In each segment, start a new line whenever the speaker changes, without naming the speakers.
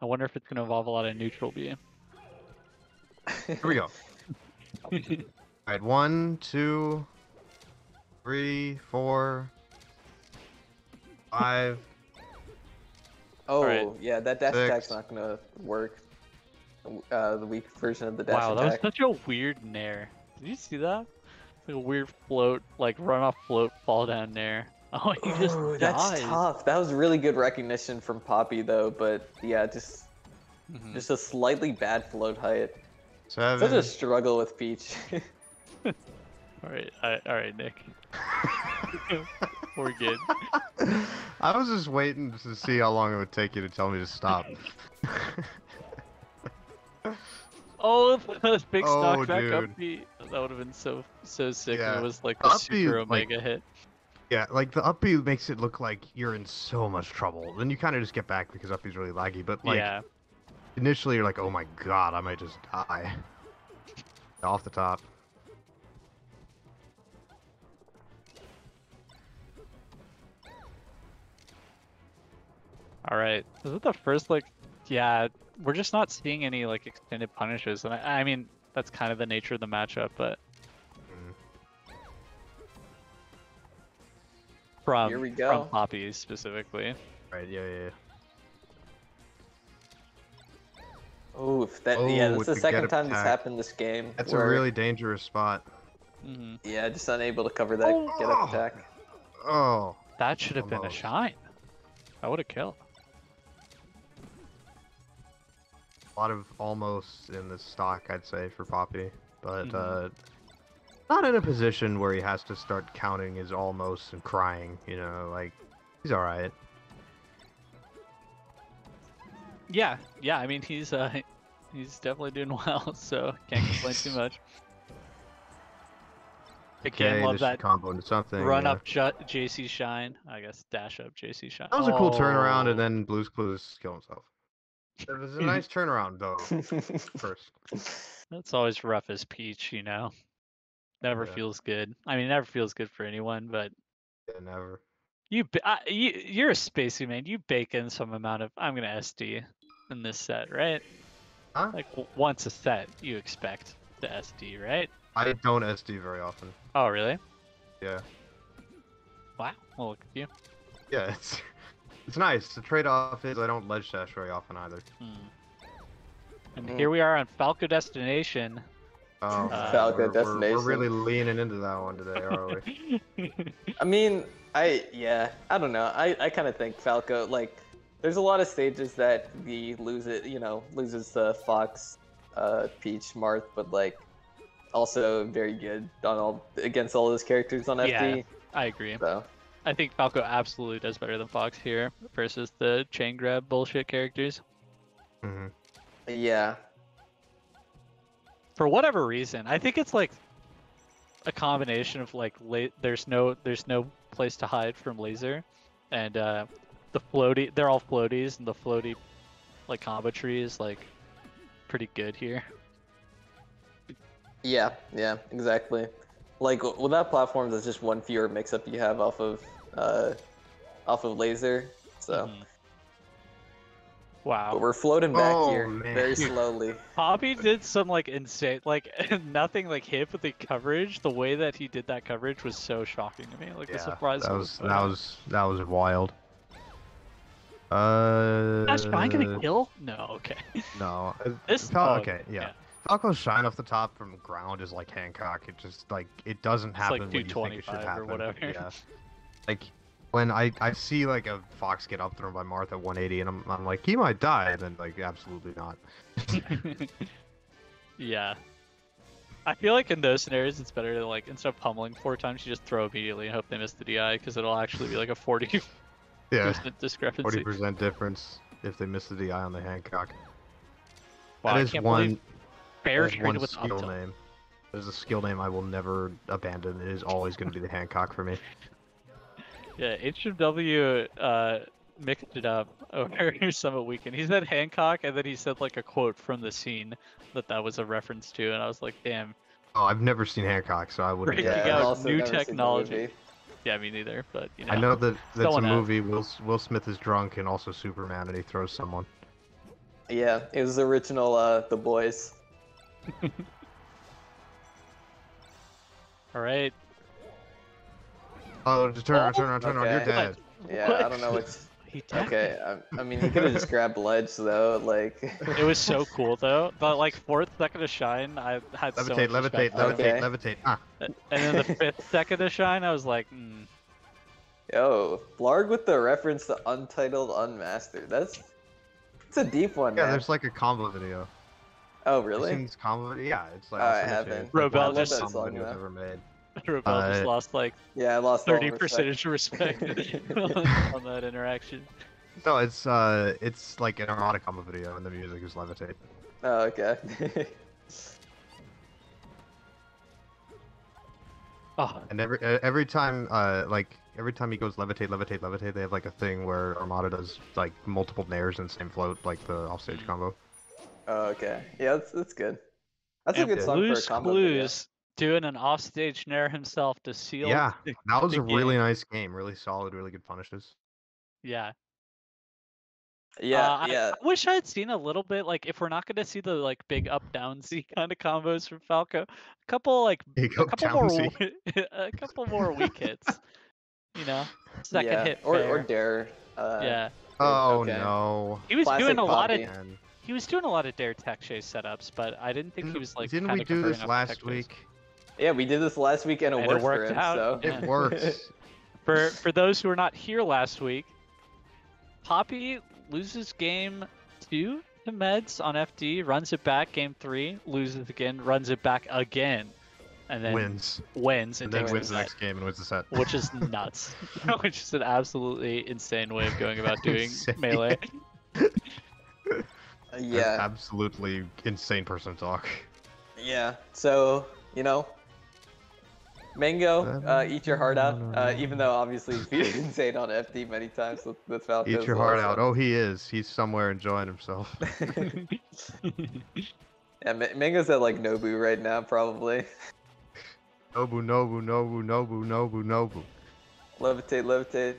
I wonder if it's gonna involve a lot of neutral B.
Here we go. All right, one, two, three, four, five.
Oh,
Alright.
yeah, that dash
Six.
attack's not gonna work. Uh, the weak version of the dash
Wow, that was such a weird nair. Did you see that? Like a weird float, like run off float, fall down nair. Oh, he just
Ooh, that's
dies.
tough. That was really good recognition from Pappi though, but yeah, just
Mhm.
just a slightly bad float height.
Seven.
Such a struggle with Peach.
All right, I, all right, Nick. We're good.
I was just waiting to see how long it would take you to tell me to stop.
Oh, the big
Oh,
stock back up
dude.
beat. That would have been so so sick.
Yeah.
It was like the
Up
super
beat, like-
omega hit.
Yeah, like the up B makes it look like you're in so much trouble. Then you kind of just get back because up B's really laggy. But like
yeah.
initially, you're like, oh my god, I might just die. Off the top.
All right. Is it the first like? Yeah, we're just not seeing any like extended punishes, and I, I mean that's kind of the nature of the matchup, but from
Here we
from. Pappi specifically.
Right, yeah, yeah. yeah.
Oof, that yeah,
Oh,
that's the
the
second
get
time this happened this game.
That's
where-
a really dangerous spot.
Mm -hmm.
yeah, just unable to cover that get up
Oh.
attack.
Oh,
That should have been a shine. That would have killed.
a lot of almost in this stock, I'd say, for Pappi. But
Mhm.
uh, not in a position where he has to start counting his almost and crying. You know, like he's all right.
Yeah, yeah. I mean he's uh he's definitely doing well, so can't complain too much. Again,
Okay,
love that
combo into something.
run
yeah.
up J- JC Shine. I guess dash up JC Shine.
That was a cool turnaround,
Oh,
and then Blues Clues kill himself. It was a nice turnaround, though. First,
That's always rough as Peach, you know. Never
Yeah.
feels good. I mean, it never feels good for anyone, but
yeah, never.
you, I, you you're a spacey man. You bake in some amount of I'm gonna SD in this set, right?
Huh?
Like w- once a set, you expect the SD, right?
I don't SD very often.
Oh, really?
Yeah,
Wow. Well, look at you.
yeah, it's it's nice. The trade-off is I don't ledge dash very often either.
Hmm. And
Mm.
here we are on Falco Destination.
Oh,
Uh,
Falco
we're, we're- We're really leaning into that one today, are we?
I mean, I yeah, I don't know. I, I kind of think Falco like there's a lot of stages that we lose it, you know, loses the Fox, uh, Peach, Marth, but like also very good on all against all those characters on FD.
Yeah.
FD.
I agree.
So
I think Falco absolutely does better than Fox here versus the chain grab bullshit characters.
hmm
yeah,
For whatever reason, I think it's like a combination of like la- there's no there's no place to hide from laser, and uh, the floaty they're all floaties and the floaty like combo tree is like pretty good here.
yeah, yeah, exactly. Like without platforms, it's just one fewer mix-up you have off of uh, off of laser. So,
Mhm. Wow.
but we're floating back
Oh,
here
man.
very slowly.
Pappi did some like insane, like nothing like hit, but the coverage, the way that he did that coverage was so shocking to me. Like the surprise.
that was that was that was wild. Uh,
Is Shine gonna kill? No. Okay.
No. uh,
This-
Fal-
oh,
okay, yeah.
yeah.
Falco's shine off the top from ground is like Hancock. It just like it doesn't
It's
happen
like
when you think it should
225 or
happen.
whatever.
Yeah. Like when I I see like a fox get up thrown by Martha at 180, and I'm I'm like he might die, and then like absolutely not.
yeah. I feel like in those scenarios, it's better to like instead of pummeling four times, you just throw immediately and hope they miss the DI because it'll actually be like a 40
Yeah.
discrepancy.
Forty percent difference if they miss the DI on the Hancock.
Wow,
that is one.
Bear
There's
traded
one
with
skill name. There's a skill name I will never abandon. It is always going to be the Hancock for me.
Yeah, HMW uh, mixed it up over Summit Weekend. He said Hancock, and then he said like a quote from the scene that that was a reference to, and I was like, damn.
Oh, I've never seen Hancock, so I wouldn't.
Breaking
Yeah,
out
also
new
never seen the
technology. Yeah, me neither. But you know,
I know that that's a
Someone has.
movie. Will Will Smith is drunk and also Superman, and he throws someone.
Yeah, it was the original uh the boys.
All right.
Oh, just turn around, turn around, turn around. You're
Okay.
dead.
Yeah, I don't know what's
He did.
okay. I, I mean, he could have just grabbed ledge though. Like,
It was so cool though. But like fourth second of shine, I had so
Levitate,
much
levitate,
respect for.
Okay.
levitate, levitate. Ah,
And then the fifth second of shine, I was like, mm,
yo, Blarg with the reference to Untitled Unmastered. That's it's a deep one,
yeah,
man.
there's like a combo video.
Oh, really?
seen combo? Yeah, it's like.
Oh,
I'll
I
send it to you.
haven't.
Robel
one the
just-
best combo
Love that
videos
song,
ever made.
Rebel just
Uh,
lost like
Yeah, I lost
thirty
respect.
percentage of respect on, on that interaction.
No, it's uh, it's like an erotic combo video, and the music is levitate.
Oh, okay.
Oh,
And every uh, every time, uh, like every time he goes levitate, levitate, levitate, they have like a thing where Armada does like multiple nairs in the same float, like the offstage combo.
oh, okay. Yeah, that's that's good. That's a good song for a
Blues
combo video.
Clues doing an offstage nair himself to seal.
Yeah,
the-
that was
the
a really nice game, really solid, really good punishes.
Yeah.
Yeah,
Uh, I-
yeah.
I, wish I had seen a little bit like if we're not going to see the like big up down Z kind of combos from Falco, a couple like
Big
a couple more
Z.
a couple more weak hits. You know, second
yeah.
hit
or
fair.
or dare. Uh,
yeah,
Oh
okay.
no.
he was
classic
doing a lot of
Man.
he was doing a lot of dare tech chase setups, but I didn't think he
Didn't-
was like.
Didn't we do this last
tech chase.
week?
Yeah, we did this last week and it
And it
worked,
worked
for him.
out,
So.
It works.
For for those who were not here last week, Pappi loses game two to Meds on FD, runs it back game three, loses again, runs it back again, and then
wins.
wins and,
And then wins
the
the
set,
next game and wins the set.
which is nuts. which is an absolutely insane way of going about doing
Insane.
melee.
An
yeah,
absolutely insane person talk.
yeah. So you know, Mango, uh, eat your heart out. Uh, even though obviously he's been insane on FD many times with, with Falco.
Eat your heart
so-
out. Oh, he is. He's somewhere enjoying himself.
yeah, Ma- Mango's at like Nobu right now, probably.
Nobu, Nobu, Nobu, Nobu, Nobu, Nobu.
Levitate, levitate.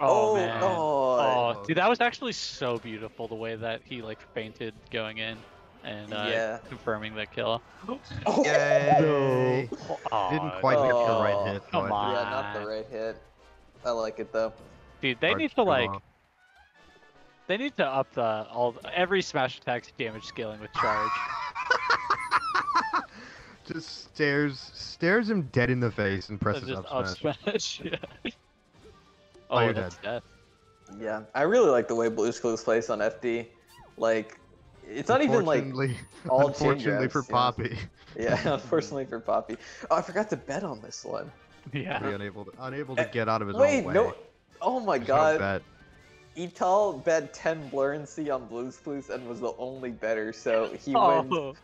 Oh, man.
Oh,
Oh, dude, that was actually so beautiful the way that he like fainted going in and uh,
Yeah.
confirming the kill.
oh.
Yay!
Aw,
Didn't quite hit the
Oh,
right hit,
come on.
Yeah, not the right hit. I like it though.
Dude, they
hard
need to like
off.
they need to up the all every smash attack's damage scaling with charge.
just stares stares him dead in the face and
So
presses
just
up
up
smash.
smash. yeah.
Oh,
Oh,
you're
that's death.
Yeah, I really like the way Blue's Clues plays on FD. Like, it's not even like
Unfortunately-
all
unfortunately for
change-ups, you know?
Pappi,
Yeah, unfortunately for Pappi. Oh, I forgot to bet on this one.
Yeah.
be unable to unable to
Uh,
get out of his
Wait,
own way.
no. Oh my
There's no
god.
bet.
Etal bet 10 Blurrency on Blues Clues and was the only better, so he wins
Oh,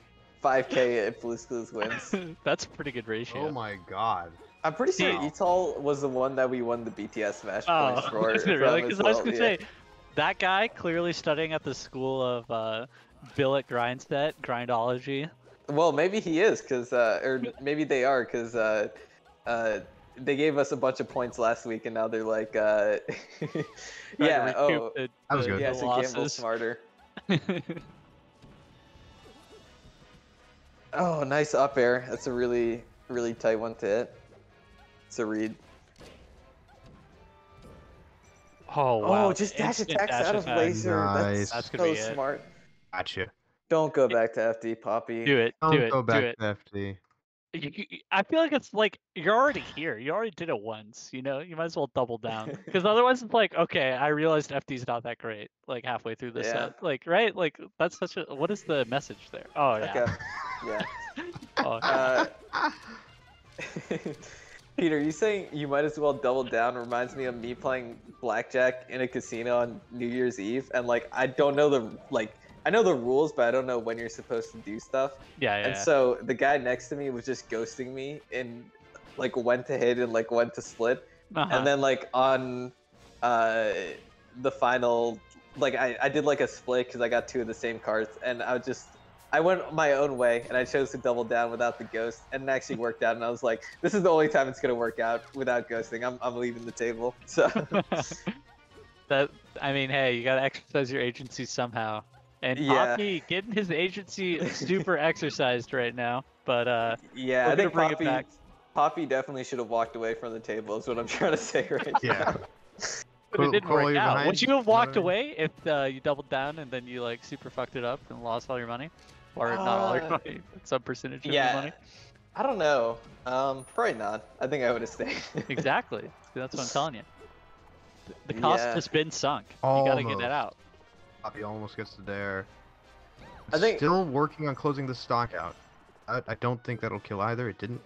5k if Blues Clues wins.
that's a pretty good ratio.
Oh my god.
I'm pretty sure
Wow.
Etal was the one that we won the BTS Smash
Oh,
points for.
is it really?
as
Because I was gonna
yeah.
say that guy clearly studying at the school of uh, Billet Grindset, Grindology.
Well, maybe he is, cause uh, or maybe they are, cause uh, uh, they gave us a bunch of points last week, and now they're like, uh, yeah, oh,
recoup the,
That was
the-
good.
yeah,
the
so gamble smarter. Oh, nice up air. That's a really, really tight one to hit. It's a read.
oh wow!
Oh, just dash
Instant
attacks
dash
out of
attack.
laser.
Nice.
That's,
That's gonna
so
be it.
Smart.
Gotcha.
Don't go back to FD, Pappi.
Do it,
Don't
do it,
go
do
back
it.
to FD.
You- you- I feel like it's like you're already here. You already did it once. You know, you might as well double down. Because otherwise, it's like, okay, I realized FD's not that great. Like halfway through the
Yeah.
set, like right, like that's such a. What is the message there? Oh yeah.
Okay. Yeah.
Oh,
Uh, Peter, you saying you might as well double down reminds me of me playing blackjack in a casino on New Year's Eve, and like I don't know the like I know the rules, but I don't know when you're supposed to do stuff.
yeah, yeah.
And so the guy next to me was just ghosting me and like when to hit and like when to split.
uh-huh.
And then like on uh the final like I, I did like a split because I got two of the same cards and I was just I went my own way and I chose to double down without the ghost and it actually worked out and I was like, this is the only time it's gonna work out without ghosting. I'm I'm leaving the table. So
that I mean, hey, you gotta exercise your agency somehow. And
Yeah.
Pappi getting his agency super exercised right now, but uh,
Yeah, I think
bring it
Pappi
back.
Pappi definitely should have walked away from the table. Is what I'm trying to say right
Yeah.
now.
but it didn't
cool
work
you're
out.
behind,
Would you have walked
what
away if uh, you doubled down and then you like super fucked it up and lost all your money, or not all your
Uh,
money, but some percentage of
yeah.
your money?
I don't know. Um, probably not. I think I would have stayed.
Exactly. That's what I'm telling you. The- The cost
Yeah.
has been sunk. You gotta get that out.
Pappi almost gets to dare.
I think-
Still working on closing the stock out. I, I don't think that'll kill either. It didn't.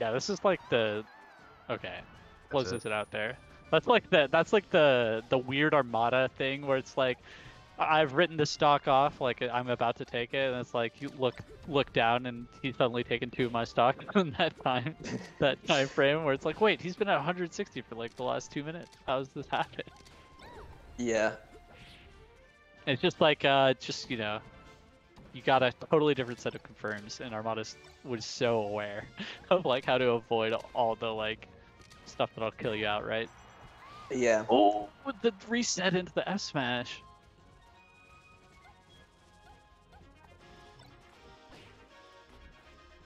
Yeah, this is like the okay. Closes
it.
it. out there. That's like the that's like the the weird armada thing where it's like I- I've written the stock off, like I'm about to take it, and it's like you look look down and he's suddenly taken two of my stock in that time that time frame where it's like, wait, he's been at 160 for like the last two minutes. How does this happen?
yeah.
It's just like uh just you know you got a totally different set of confirms and Armada was so aware of like how to avoid all the like stuff that'll kill you outright.
Yeah.
Oh, with the reset into the F smash.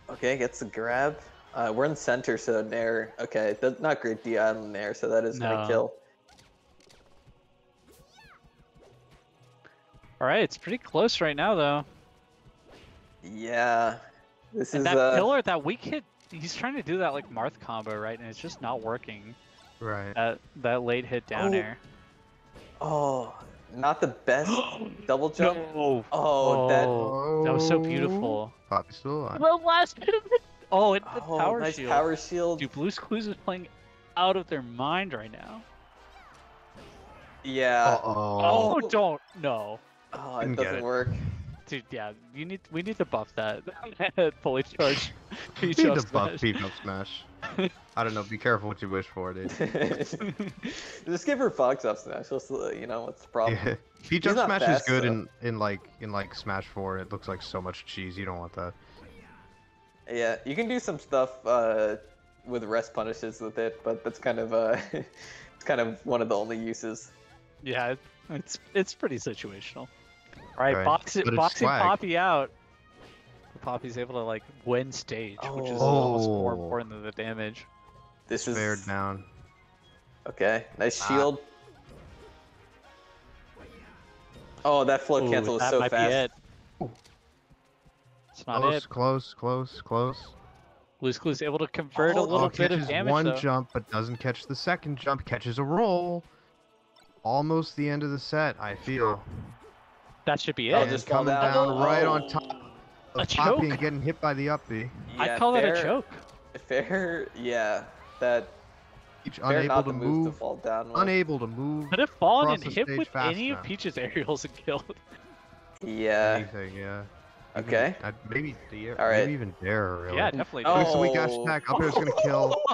Okay, gets the grab. Uh, we're in center, so Nair. Okay, that's not great DI on Nair, so that is gonna kill.
All right, it's pretty close right now though.
Yeah. This
And
is
that
uh,
pillar, that weak hit, he's trying to do that like Marth combo, right? And it's just not working.
Right.
That that late hit down
Oh.
air.
oh, not the best double jump.
No.
Oh, that.
Oh,
That was so beautiful.
Pappi's still alive.
The last hit of it. Oh, it the
Oh,
power
nice
shield.
power shield.
Dude, Blue's Clues is playing out of their mind right now.
Yeah.
Uh-oh.
Oh, don't no,
Oh, it doesn't
it.
work.
dude. Yeah, you need we need to buff that. Fully charged.
Need to
up
buff
smash.
Up Smash. I don't know. Be careful what you wish for, dude.
Just give her Fox up smash. Just, you know what's the problem?
Yeah. Peach Up Smash
fast,
is good
though.
in, in like in like Smash 4. It looks like so much cheese. You don't want that.
Yeah, you can do some stuff uh, with rest punishes with it, but that's kind of uh, it's kind of one of the only uses.
Yeah, it's it's pretty situational. All right,
Right,
boxing
but it's
boxing
swag.
Pappi out. Pappi's able to like win stage, which is almost more
Oh.
important than the damage.
This is
Fared down.
okay. Nice
Ah.
shield. Oh, that float
Ooh,
cancel was
that
so
might
fast.
be it. It's not
Close,
it.
close, close, close.
Blue's Clues able to convert
Oh,
a little
Oh,
bit of
catches
damage
one
though.
jump, but doesn't catch the second jump. Catches a roll. Almost the end of the set, I feel.
That should be it.
I'll just
coming
down.
down right on top
A
of Pappi and
choke.
getting hit by the up B.
I'd
Yeah,
call that a
fair-
choke.
Fair, yeah. That
Each
fair
unable
not
to
the move to fall down. with.
Unable to move.
Could have fallen and hit with
fast
any of. Peach's aerials and killed.
Yeah.
Anything, yeah.
Okay.
I'd maybe the
All right.
maybe even dare really.
Yeah, definitely.
Oh.
Looks a weak dash attack. Up air's gonna kill.